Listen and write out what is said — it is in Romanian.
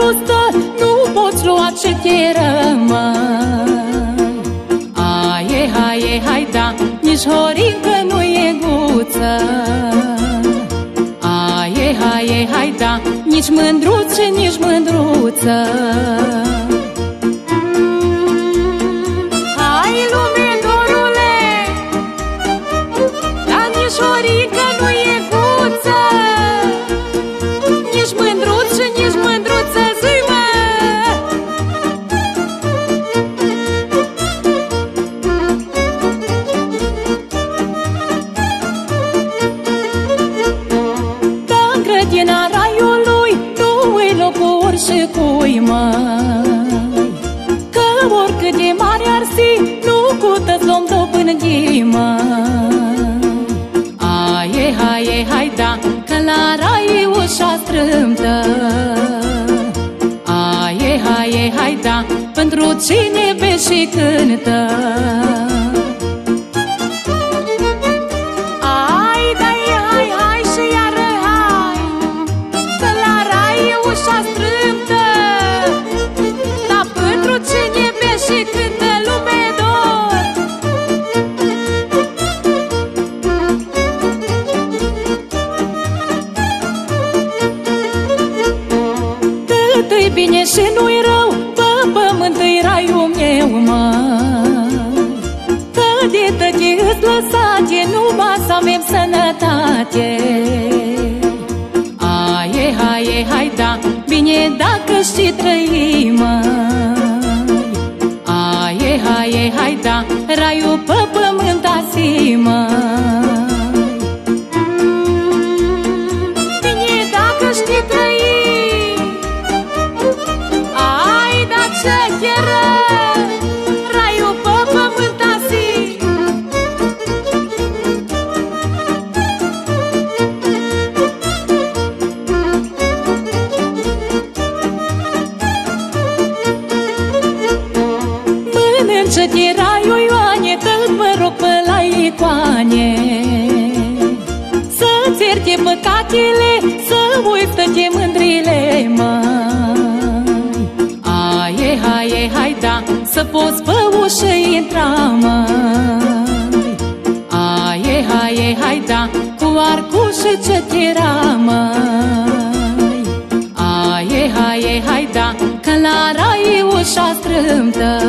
rostă Nu poți lua ce ți rămân Aie, haie, hai da Nici horincă nu e guță. Aie, haie, hai da Nici mândruț și nici mândruță. Cui mai Că oricât de mare ar fi Nu cu tăți luăm dobândii mai Aie, haie, hai da Că la rai ușa strâmtă. Aie, haie, hai da Pentru cine be și cântă bine și nu-i rău Pe pământ îi raiul meu, mai Că de tătie îți lăsate Numai să avem sănătate. Aie, haie, hai da Bine dacă și trăim, mai Aie, haie, hai da Raiul pe pământ asimă icoane Să-ți ierte păcatele, să uită-te mândrile, mai Aie, haie, hai da, să poți pe ușă intra, mai Aie, haie, hai da, cu arcușe ce era, mai Aie, haie, hai da, că la rai ușa strâmtă